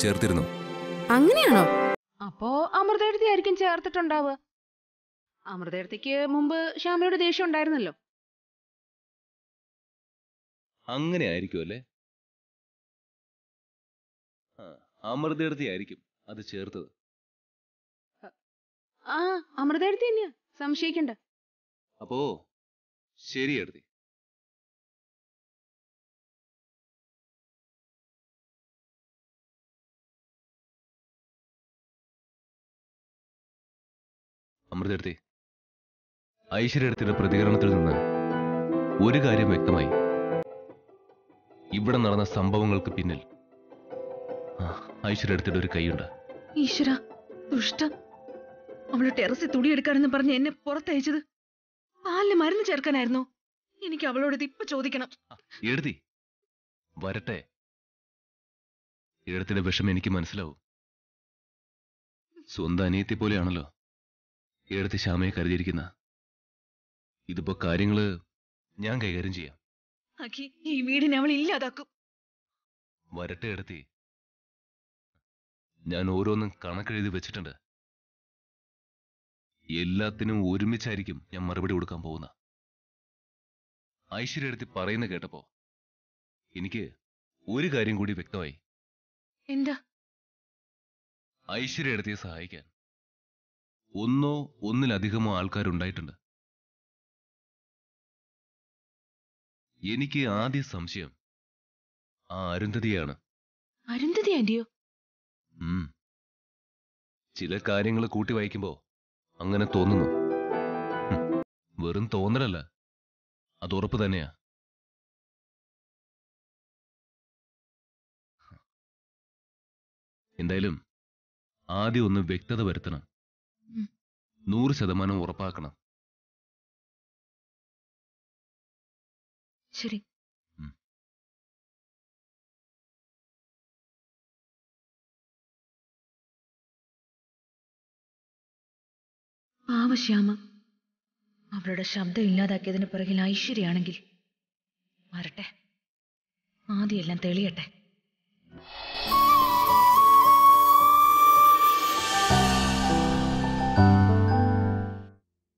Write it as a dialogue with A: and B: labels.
A: ചേർത്തിരുന്നു.
B: അങ്ങനെയാണോ?
C: അപ്പോ അമൃതേടത്തി ആയിരിക്കും ചേർത്തിട്ടുണ്ടാവുക. അമൃതേടത്തിക്ക് മുമ്പ് ശ്യാമയോട് ദേഷ്യം ഉണ്ടായിരുന്നല്ലോ.
A: അങ്ങനെ ആയിരിക്കും അല്ലേ? അമൃതേടത്തി ആയിരിക്കും അത് ചേർത്തത്.
C: ആ അമൃതേടത്തി തന്നെയാ. സംശയിക്കണ്ട.
A: അപ്പോ ശരി എടുത്തി. അമൃതേടത്തി ഐശ്വര്യത്തിന്റെ പ്രതികരണത്തിൽ നിന്ന് ഒരു കാര്യം വ്യക്തമായി. ഇവിടെ നടന്ന സംഭവങ്ങൾക്ക് പിന്നിൽ ഐശ്വര്യത്തിന്റെ ഒരു കൈയുണ്ട്.
D: ഈശ്വര ദുഷ്ട. അവൾ ടെറസിൽ തുടിയെടുക്കാനെന്ന് പറഞ്ഞ് എന്നെ പുറത്തയച്ചത്. പാലിന് മരുന്ന് ചേർക്കാനായിരുന്നോ? എനിക്ക് അവളോട് ഇത് ഇപ്പൊ ചോദിക്കണം.
A: എഴുതി. വരട്ടെ. എഴുത്തിന്റെ വിഷമം എനിക്ക് മനസ്സിലാവും. സ്വന്തം അനിയത്തി പോലെയാണല്ലോ. എഴുത്ത് ശ്യാമയെ കരുതിയിരിക്കുന്ന. ഇതിപ്പോ കാര്യങ്ങൾ ഞാൻ കൈകാര്യം ചെയ്യാം.
D: അഖി ഈ വീടിനെ അവൾ ഇല്ലാതാക്കും.
A: വരട്ടെ എടുത്തി. ഞാൻ ഓരോന്നും കണക്കെഴുതി വെച്ചിട്ടുണ്ട്. എല്ലാത്തിനും ഒരുമിച്ചായിരിക്കും ഞാൻ മറുപടി കൊടുക്കാൻ പോകുന്ന. ഐശ്വര്യ എടുത്തി പറയുന്ന കേട്ടപ്പോ എനിക്ക് ഒരു കാര്യം കൂടി വ്യക്തമായി.
D: എന്താ?
A: ഐശ്വര്യ എടുത്തിയെ സഹായിക്കാൻ. ഒന്നോ ഒന്നിലധികമോ ആൾക്കാരുണ്ടായിട്ടുണ്ട്. എനിക്ക് ആദ്യ സംശയം ആ അരുന്ധതിയാണ്.
D: അരുന്ധതി ആന്റിയോ?
A: ചില കാര്യങ്ങൾ കൂട്ടി വായിക്കുമ്പോ അങ്ങനെ തോന്നുന്നു. വെറും തോന്നലല്ല. അത് ഉറപ്പ് തന്നെയാ. എന്തായാലും ആദ്യം ഒന്ന് വ്യക്തത വരുത്തണം. നൂറ് ശതമാനം ഉറപ്പാക്കണം.
D: ശരി. പാവശ്യാമ അവളുടെ ശബ്ദം ഇല്ലാതാക്കിയതിന് പിറകിൽ ഐശ്വര്യാണെങ്കിൽ വരട്ടെ. ആദ്യമെല്ലാം തെളിയട്ടെ.